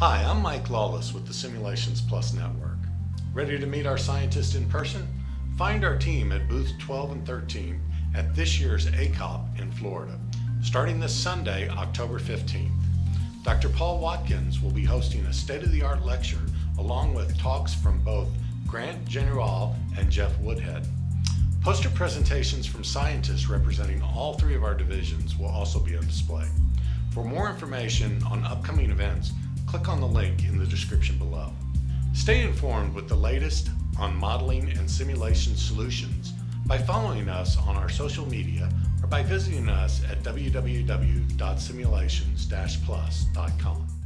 Hi, I'm Mike Lawless with the Simulations Plus Network. Ready to meet our scientists in person? Find our team at booths 12 and 13 at this year's ACoP in Florida, starting this Sunday, October 15th. Dr. Paul Watkins will be hosting a state of the art lecture along with talks from both Grant Generaux and Jeff Woodhead. Poster presentations from scientists representing all three of our divisions will also be on display. For more information on upcoming events, click on the link in the description below. Stay informed with the latest on modeling and simulation solutions by following us on our social media or by visiting us at www.simulations-plus.com.